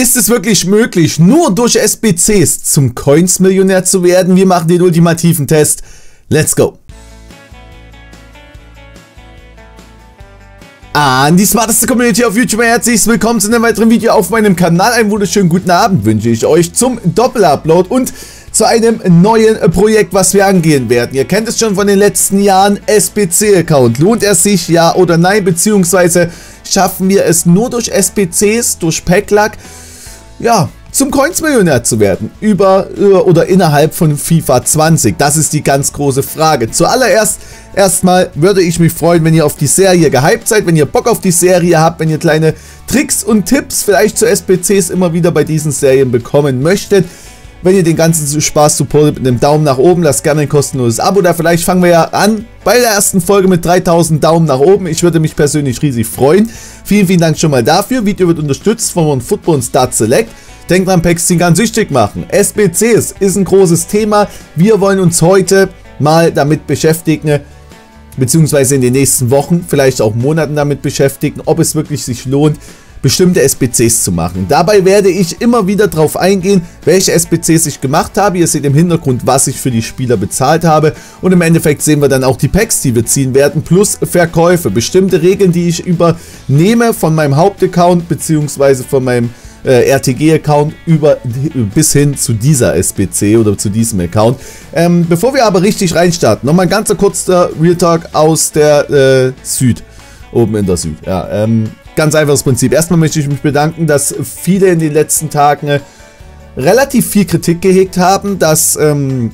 Ist es wirklich möglich, nur durch SBCs zum Coins-Millionär zu werden? Wir machen den ultimativen Test. Let's go! An die smarteste Community auf YouTube, herzlich willkommen zu einem weiteren Video auf meinem Kanal. Einen wunderschönen guten Abend wünsche ich euch zum Doppelupload und zu einem neuen Projekt, was wir angehen werden. Ihr kennt es schon von den letzten Jahren, SBC-Account. Lohnt er sich, ja oder nein, beziehungsweise schaffen wir es nur durch SBCs, durch Packlack, ja, zum Coins-Millionär zu werden. Über, über oder innerhalb von FIFA 20. Das ist die ganz große Frage. Zuallererst erstmal würde ich mich freuen, wenn ihr auf die Serie gehypt seid, wenn ihr Bock auf die Serie habt, wenn ihr kleine Tricks und Tipps vielleicht zu SPCs immer wieder bei diesen Serien bekommen möchtet. Wenn ihr den ganzen Spaß supportet mit einem Daumen nach oben, lasst gerne ein kostenloses Abo da. Vielleicht fangen wir ja an bei der ersten Folge mit 3000 Daumen nach oben. Ich würde mich persönlich riesig freuen. Vielen, vielen Dank schon mal dafür. Video wird unterstützt von Football und Start Select. Denkt dran, Packs kann süchtig machen. SBCs ist ein großes Thema. Wir wollen uns heute mal damit beschäftigen, beziehungsweise in den nächsten Wochen, vielleicht auch Monaten damit beschäftigen, ob es wirklich sich lohnt, bestimmte SBCs zu machen. Dabei werde ich immer wieder darauf eingehen, welche SBCs ich gemacht habe. Ihr seht im Hintergrund, was ich für die Spieler bezahlt habe. Und im Endeffekt sehen wir dann auch die Packs, die wir ziehen werden, plus Verkäufe. Bestimmte Regeln, die ich übernehme von meinem Hauptaccount, beziehungsweise von meinem äh, RTG-Account über bis hin zu dieser SBC oder zu diesem Account. Ähm, bevor wir aber richtig reinstarten, nochmal ein ganz kurzer Real Talk aus der äh, Süd. Oben in der Süd. Ja, ähm, Ganz einfaches Prinzip. Erstmal möchte ich mich bedanken, dass viele in den letzten Tagen äh, relativ viel Kritik gehegt haben, dass ähm,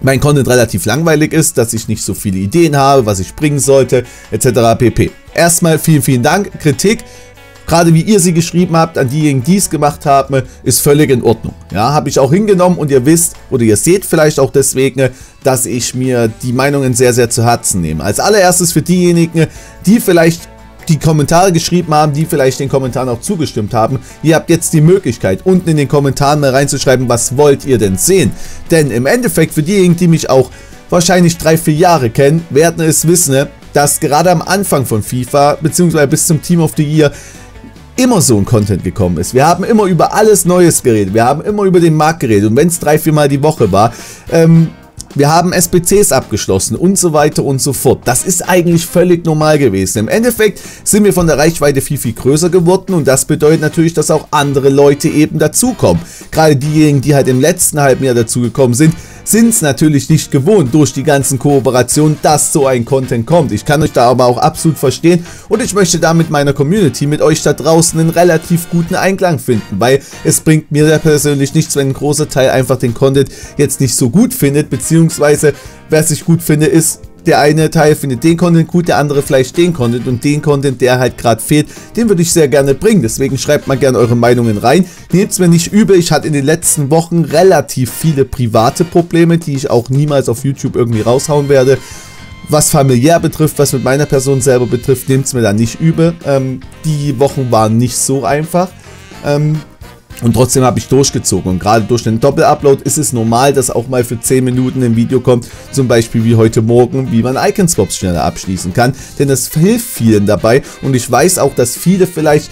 mein Content relativ langweilig ist, dass ich nicht so viele Ideen habe, was ich bringen sollte, etc. pp. Erstmal vielen, vielen Dank. Kritik, gerade wie ihr sie geschrieben habt, an diejenigen, die es gemacht haben, ist völlig in Ordnung. Ja, habe ich auch hingenommen und ihr wisst oder ihr seht vielleicht auch deswegen, dass ich mir die Meinungen sehr, sehr zu Herzen nehme. Als allererstes für diejenigen, die vielleicht die Kommentare geschrieben haben, die vielleicht den Kommentaren auch zugestimmt haben. Ihr habt jetzt die Möglichkeit, unten in den Kommentaren mal reinzuschreiben, was wollt ihr denn sehen? Denn im Endeffekt, für diejenigen, die mich auch wahrscheinlich drei, vier Jahre kennen, werden es wissen, dass gerade am Anfang von FIFA, beziehungsweise bis zum Team of the Year, immer so ein Content gekommen ist. Wir haben immer über alles Neues geredet. Wir haben immer über den Markt geredet. Und wenn es drei, vier Mal die Woche war, ähm, wir haben SPCs abgeschlossen und so weiter und so fort. Das ist eigentlich völlig normal gewesen. Im Endeffekt sind wir von der Reichweite viel, viel größer geworden und das bedeutet natürlich, dass auch andere Leute eben dazukommen. Gerade diejenigen, die halt im letzten halben Jahr dazugekommen sind, sind es natürlich nicht gewohnt durch die ganzen Kooperationen, dass so ein Content kommt. Ich kann euch da aber auch absolut verstehen und ich möchte da mit meiner Community, mit euch da draußen einen relativ guten Einklang finden, weil es bringt mir persönlich nichts, wenn ein großer Teil einfach den Content jetzt nicht so gut findet, beziehungsweise wer ich gut finde, ist der eine Teil findet den Content gut, der andere vielleicht den Content und den Content, der halt gerade fehlt, den würde ich sehr gerne bringen. Deswegen schreibt mal gerne eure Meinungen rein. Nehmt es mir nicht übel, ich hatte in den letzten Wochen relativ viele private Probleme, die ich auch niemals auf YouTube irgendwie raushauen werde. Was familiär betrifft, was mit meiner Person selber betrifft, nehmt es mir da nicht übel. Ähm, die Wochen waren nicht so einfach. Ähm, und trotzdem habe ich durchgezogen. Und gerade durch den Doppel-Upload ist es normal, dass auch mal für 10 Minuten ein Video kommt, zum Beispiel wie heute Morgen, wie man Icon-Swaps schneller abschließen kann, denn das hilft vielen dabei. Und ich weiß auch, dass viele vielleicht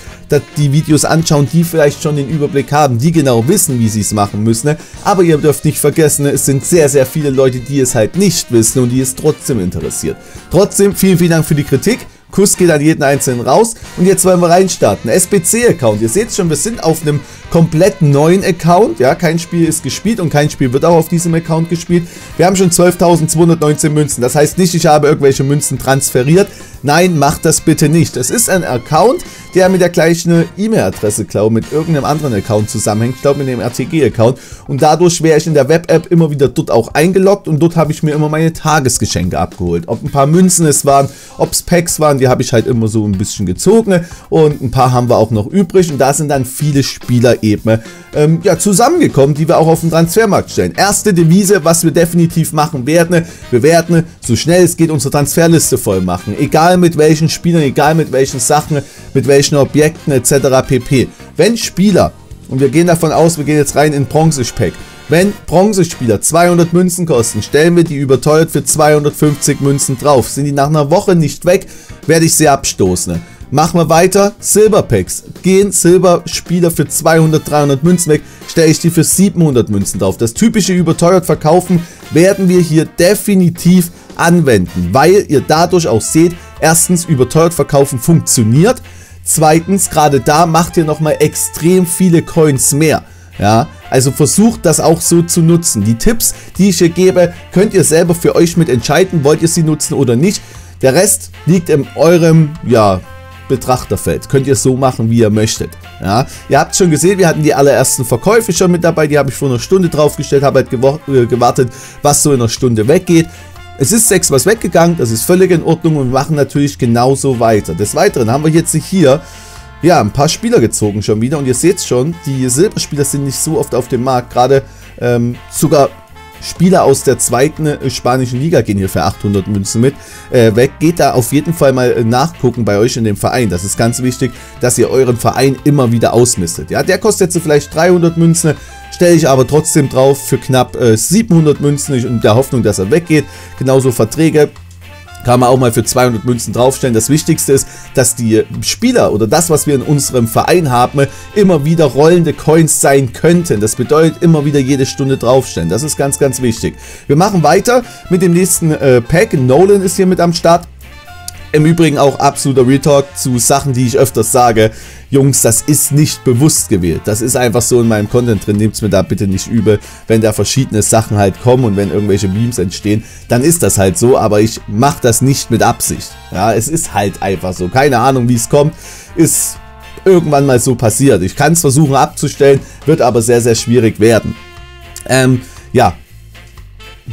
die Videos anschauen, die vielleicht schon den Überblick haben, die genau wissen, wie sie es machen müssen, aber ihr dürft nicht vergessen, es sind sehr, sehr viele Leute, die es halt nicht wissen und die es trotzdem interessiert. Trotzdem, vielen, vielen Dank für die Kritik. Kuss geht an jeden einzelnen raus. Und jetzt wollen wir reinstarten. SBC-Account. Ihr seht schon, wir sind auf einem komplett neuen Account. Ja, kein Spiel ist gespielt und kein Spiel wird auch auf diesem Account gespielt. Wir haben schon 12.219 Münzen. Das heißt nicht, ich habe irgendwelche Münzen transferiert. Nein, macht das bitte nicht. Es ist ein Account, der mit der gleichen E-Mail-Adresse, glaube mit irgendeinem anderen Account zusammenhängt. Ich glaube mit dem RTG-Account. Und dadurch wäre ich in der Web-App immer wieder dort auch eingeloggt und dort habe ich mir immer meine Tagesgeschenke abgeholt. Ob ein paar Münzen es waren, ob es Packs waren, die habe ich halt immer so ein bisschen gezogen und ein paar haben wir auch noch übrig und da sind dann viele Spieler eben ähm, ja, zusammengekommen, die wir auch auf den Transfermarkt stellen. Erste Devise, was wir definitiv machen werden, wir werden so schnell es geht unsere Transferliste voll machen, egal mit welchen Spielern, egal mit welchen Sachen, mit welchen Objekten etc. pp. Wenn Spieler, und wir gehen davon aus, wir gehen jetzt rein in Bronze-Pack, wenn Bronzespieler 200 Münzen kosten, stellen wir die überteuert für 250 Münzen drauf. Sind die nach einer Woche nicht weg, werde ich sie abstoßen. Machen wir weiter. Silberpacks. Gehen Silberspieler für 200, 300 Münzen weg, stelle ich die für 700 Münzen drauf. Das typische überteuert verkaufen werden wir hier definitiv anwenden, weil ihr dadurch auch seht, erstens überteuert verkaufen funktioniert, zweitens gerade da macht ihr nochmal extrem viele Coins mehr. Ja, also versucht das auch so zu nutzen. Die Tipps, die ich hier gebe, könnt ihr selber für euch mit entscheiden, wollt ihr sie nutzen oder nicht. Der Rest liegt in eurem, ja, Betrachterfeld. Könnt ihr so machen, wie ihr möchtet. Ja, ihr habt schon gesehen, wir hatten die allerersten Verkäufe schon mit dabei. Die habe ich vor einer Stunde draufgestellt, habe halt äh, gewartet, was so in einer Stunde weggeht. Es ist 6 was weggegangen, das ist völlig in Ordnung und wir machen natürlich genauso weiter. Des Weiteren haben wir jetzt hier ja, ein paar Spieler gezogen schon wieder und ihr seht schon, die Silberspieler sind nicht so oft auf dem Markt. Gerade ähm, sogar Spieler aus der zweiten äh, spanischen Liga gehen hier für 800 Münzen mit äh, weg. Geht da auf jeden Fall mal äh, nachgucken bei euch in dem Verein. Das ist ganz wichtig, dass ihr euren Verein immer wieder ausmistet. Ja, der kostet jetzt vielleicht 300 Münzen, stelle ich aber trotzdem drauf für knapp äh, 700 Münzen in der Hoffnung, dass er weggeht. Genauso Verträge kann man auch mal für 200 Münzen draufstellen. Das Wichtigste ist, dass die Spieler oder das, was wir in unserem Verein haben, immer wieder rollende Coins sein könnten. Das bedeutet, immer wieder jede Stunde draufstellen. Das ist ganz, ganz wichtig. Wir machen weiter mit dem nächsten äh, Pack. Nolan ist hier mit am Start. Im Übrigen auch absoluter Retalk zu Sachen, die ich öfters sage. Jungs, das ist nicht bewusst gewählt. Das ist einfach so in meinem Content drin. Nehmt es mir da bitte nicht übel. Wenn da verschiedene Sachen halt kommen und wenn irgendwelche Memes entstehen, dann ist das halt so. Aber ich mache das nicht mit Absicht. Ja, es ist halt einfach so. Keine Ahnung, wie es kommt. Ist irgendwann mal so passiert. Ich kann es versuchen abzustellen, wird aber sehr, sehr schwierig werden. Ähm, ja,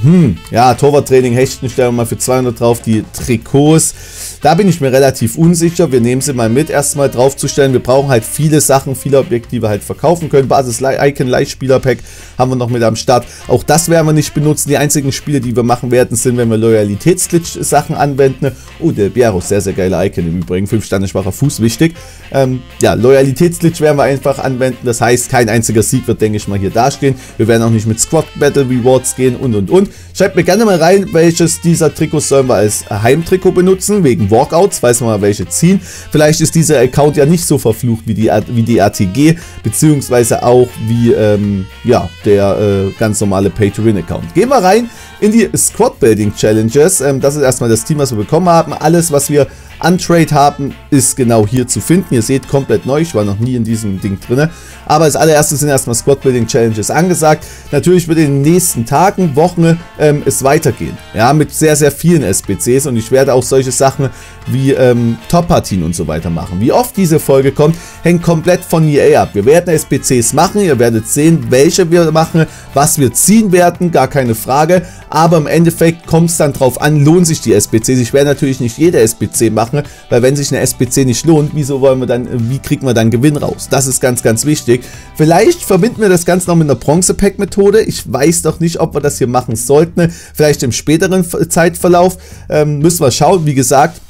hm, ja, Torwarttraining, Hechten stellen wir mal für 200 drauf. Die Trikots, da bin ich mir relativ unsicher. Wir nehmen sie mal mit, erstmal draufzustellen. Wir brauchen halt viele Sachen, viele Objekte, die wir halt verkaufen können. Basis Icon Leihspieler Pack haben wir noch mit am Start. Auch das werden wir nicht benutzen. Die einzigen Spiele, die wir machen werden, sind, wenn wir Loyalitätsglitch Sachen anwenden. Oh, der Biaro, sehr, sehr geile Icon im Übrigen. 5 Sterne schwacher Fuß, wichtig. Ähm, ja, Loyalitätsglitch werden wir einfach anwenden. Das heißt, kein einziger Sieg wird, denke ich mal, hier dastehen. Wir werden auch nicht mit Squad Battle Rewards gehen und und und. Schreibt mir gerne mal rein, welches dieser Trikots sollen wir als Heimtrikot benutzen, wegen Walkouts, weiß man mal welche ziehen. Vielleicht ist dieser Account ja nicht so verflucht wie die, wie die ATG, beziehungsweise auch wie ähm, ja, der äh, ganz normale Pay-to-Win-Account. Gehen wir rein in die Squad Building Challenges. Ähm, das ist erstmal das Team, was wir bekommen haben. Alles, was wir Untrade haben, ist genau hier zu finden. Ihr seht, komplett neu. Ich war noch nie in diesem Ding drin. Aber als allererstes sind erstmal Squad Building Challenges angesagt. Natürlich wird in den nächsten Tagen, Wochen ähm, es weitergehen. Ja, mit sehr, sehr vielen SBCs. Und ich werde auch solche Sachen wie ähm, Top-Partien und so weiter machen. Wie oft diese Folge kommt, hängt komplett von EA ab. Wir werden SBCs machen. Ihr werdet sehen, welche wir machen, was wir ziehen werden. Gar keine Frage. Aber im Endeffekt kommt es dann drauf an, lohnt sich die SBCs. Ich werde natürlich nicht jede SBC machen weil wenn sich eine SBC nicht lohnt, wieso wollen wir dann, wie kriegen wir dann Gewinn raus? Das ist ganz, ganz wichtig. Vielleicht verbinden wir das Ganze noch mit einer Bronze-Pack-Methode. Ich weiß doch nicht, ob wir das hier machen sollten. Vielleicht im späteren Zeitverlauf. Ähm, müssen wir schauen. Wie gesagt,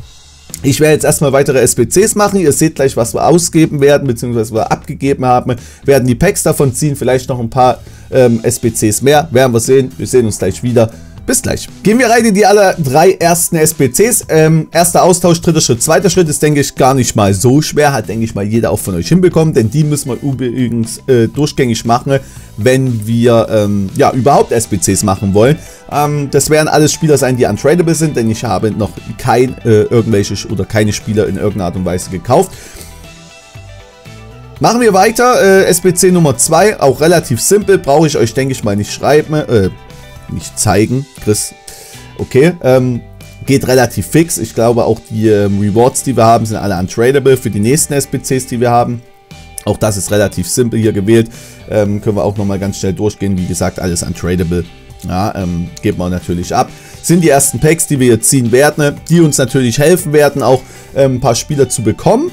ich werde jetzt erstmal weitere SBCs machen. Ihr seht gleich, was wir ausgeben werden, beziehungsweise wir abgegeben haben. Werden die Packs davon ziehen, vielleicht noch ein paar ähm, SBCs mehr. Werden wir sehen. Wir sehen uns gleich wieder. Bis gleich. Gehen wir rein in die alle drei ersten SPCs. Ähm, erster Austausch, dritter Schritt, zweiter Schritt ist, denke ich, gar nicht mal so schwer. Hat, denke ich mal, jeder auch von euch hinbekommen. Denn die müssen wir übrigens äh, durchgängig machen, wenn wir ähm, ja überhaupt SPCs machen wollen. Ähm, das werden alles Spieler sein, die untradable sind, denn ich habe noch kein äh, irgendwelche oder keine Spieler in irgendeiner Art und Weise gekauft. Machen wir weiter. Äh, SBC Nummer 2, auch relativ simpel. Brauche ich euch, denke ich mal, nicht schreiben. Äh, nicht zeigen, Chris. Okay, ähm, geht relativ fix. Ich glaube auch die ähm, Rewards, die wir haben, sind alle untradable für die nächsten SPCs, die wir haben. Auch das ist relativ simpel hier gewählt. Ähm, können wir auch nochmal ganz schnell durchgehen. Wie gesagt, alles untradable. Ja, ähm, geben wir natürlich ab. Sind die ersten Packs, die wir jetzt ziehen werden, die uns natürlich helfen werden, auch ähm, ein paar Spieler zu bekommen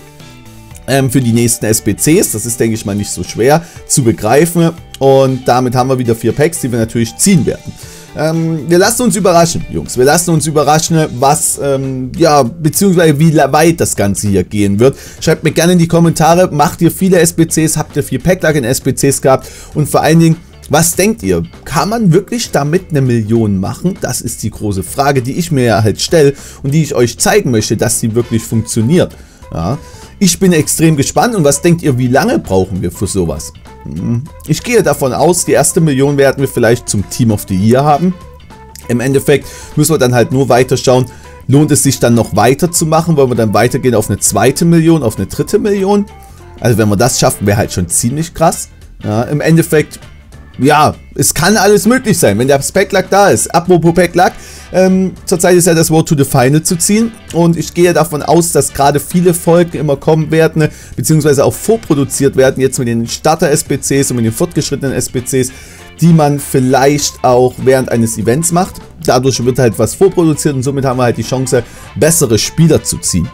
ähm, für die nächsten SBCs. Das ist, denke ich mal, nicht so schwer zu begreifen. Und damit haben wir wieder vier Packs, die wir natürlich ziehen werden. Ähm, wir lassen uns überraschen, Jungs. Wir lassen uns überraschen, was, ähm, ja, beziehungsweise wie weit das Ganze hier gehen wird. Schreibt mir gerne in die Kommentare, macht ihr viele SBCs, habt ihr vier Packlack in SBCs gehabt und vor allen Dingen, was denkt ihr? Kann man wirklich damit eine Million machen? Das ist die große Frage, die ich mir halt stelle und die ich euch zeigen möchte, dass sie wirklich funktioniert. Ja. Ich bin extrem gespannt und was denkt ihr, wie lange brauchen wir für sowas? Hm. Ich gehe davon aus, die erste Million werden wir vielleicht zum Team of the Year haben. Im Endeffekt müssen wir dann halt nur weiterschauen, lohnt es sich dann noch weiter zu machen, wollen wir dann weitergehen auf eine zweite Million, auf eine dritte Million? Also wenn wir das schaffen, wäre halt schon ziemlich krass. Ja, Im Endeffekt ja, es kann alles möglich sein, wenn der Specklack da ist. Apropos Packlack, ähm, zurzeit ist ja das Road to the Final zu ziehen und ich gehe davon aus, dass gerade viele Folgen immer kommen werden, beziehungsweise auch vorproduziert werden, jetzt mit den Starter-SPCs und mit den fortgeschrittenen SPCs, die man vielleicht auch während eines Events macht. Dadurch wird halt was vorproduziert und somit haben wir halt die Chance, bessere Spieler zu ziehen.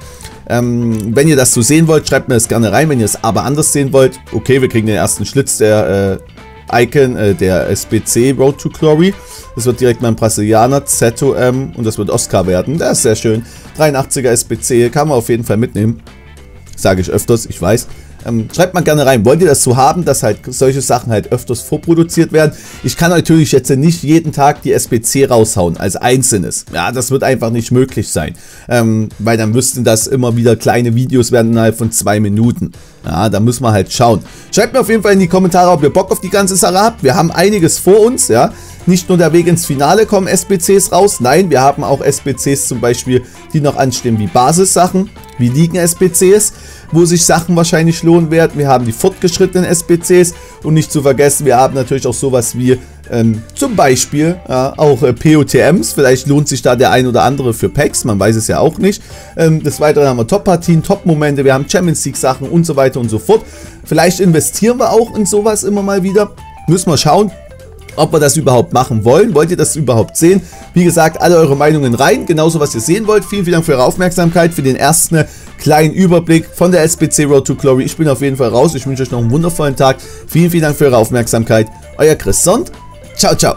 Ähm, wenn ihr das so sehen wollt, schreibt mir das gerne rein. Wenn ihr es aber anders sehen wollt, okay, wir kriegen den ersten Schlitz der äh, Icon äh, der SBC Road to Glory. Das wird direkt mein Brasilianer ZOM und das wird Oscar werden. Das ist sehr schön. 83er SBC kann man auf jeden Fall mitnehmen. Sage ich öfters, ich weiß. Ähm, schreibt mal gerne rein, wollt ihr das so haben, dass halt solche Sachen halt öfters vorproduziert werden? Ich kann natürlich jetzt nicht jeden Tag die SPC raushauen als einzelnes. Ja, das wird einfach nicht möglich sein. Ähm, weil dann müssten das immer wieder kleine Videos werden innerhalb von zwei Minuten. Ja, da müssen wir halt schauen. Schreibt mir auf jeden Fall in die Kommentare, ob ihr Bock auf die ganze Sache habt. Wir haben einiges vor uns, ja. Nicht nur der Weg ins Finale kommen SBCs raus, nein, wir haben auch SBCs zum Beispiel, die noch anstehen wie Basissachen, wie Ligen-SBCs, wo sich Sachen wahrscheinlich lohnen werden. Wir haben die fortgeschrittenen SBCs und nicht zu vergessen, wir haben natürlich auch sowas wie ähm, zum Beispiel ja, auch äh, POTMs. Vielleicht lohnt sich da der ein oder andere für Packs, man weiß es ja auch nicht. Ähm, des Weiteren haben wir Top-Partien, Top-Momente, wir haben Champions League-Sachen und so weiter und so fort. Vielleicht investieren wir auch in sowas immer mal wieder. Müssen wir schauen ob wir das überhaupt machen wollen. Wollt ihr das überhaupt sehen? Wie gesagt, alle eure Meinungen rein, genauso was ihr sehen wollt. Vielen, vielen Dank für eure Aufmerksamkeit, für den ersten kleinen Überblick von der SBC Road to Glory. Ich bin auf jeden Fall raus. Ich wünsche euch noch einen wundervollen Tag. Vielen, vielen Dank für eure Aufmerksamkeit. Euer Chris Sond. Ciao, ciao.